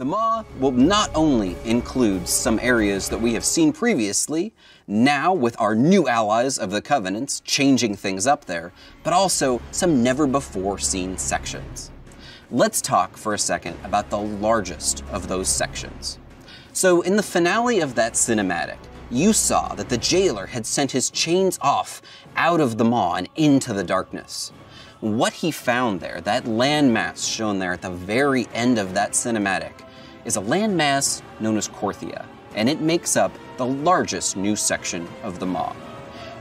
The Maw will not only include some areas that we have seen previously, now with our new allies of the Covenants changing things up there, but also some never before seen sections. Let's talk for a second about the largest of those sections. So, in the finale of that cinematic, you saw that the jailer had sent his chains off out of the maw and into the darkness. What he found there, that landmass shown there at the very end of that cinematic, is a landmass known as Korthia, and it makes up the largest new section of the Maw.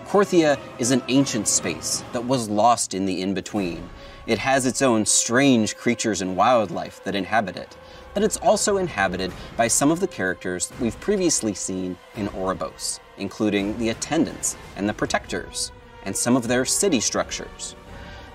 Korthia is an ancient space that was lost in the in between. It has its own strange creatures and wildlife that inhabit it, but it's also inhabited by some of the characters we've previously seen in Oribos, including the attendants and the protectors, and some of their city structures.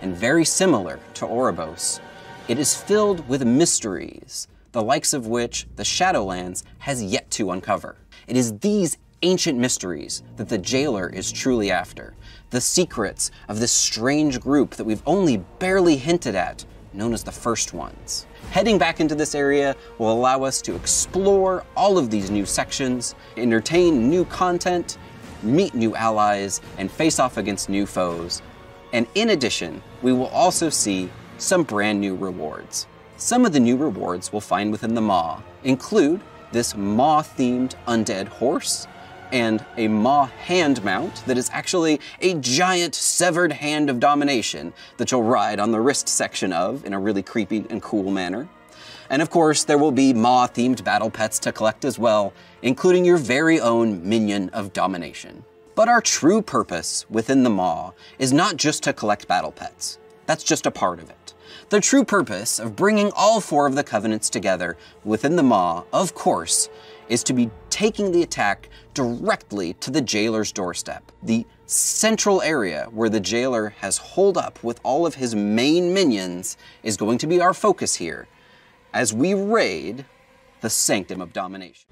And very similar to Oribos, it is filled with mysteries, the likes of which the Shadowlands has yet to uncover. It is these ancient mysteries that the jailer is truly after, the secrets of this strange group that we've only barely hinted at, known as the First Ones. Heading back into this area will allow us to explore all of these new sections, entertain new content, meet new allies, and face off against new foes. And in addition, we will also see some brand new rewards. Some of the new rewards we'll find within the Maw include this Maw themed undead horse, and a Maw hand mount that is actually a giant severed hand of domination that you'll ride on the wrist section of in a really creepy and cool manner. And of course, there will be Maw themed battle pets to collect as well, including your very own minion of domination. But our true purpose within the Maw is not just to collect battle pets. That's just a part of it. The true purpose of bringing all four of the covenants together within the Maw, of course, is to be taking the attack directly to the jailer's doorstep. The central area where the jailer has holed up with all of his main minions is going to be our focus here as we raid the Sanctum of Domination.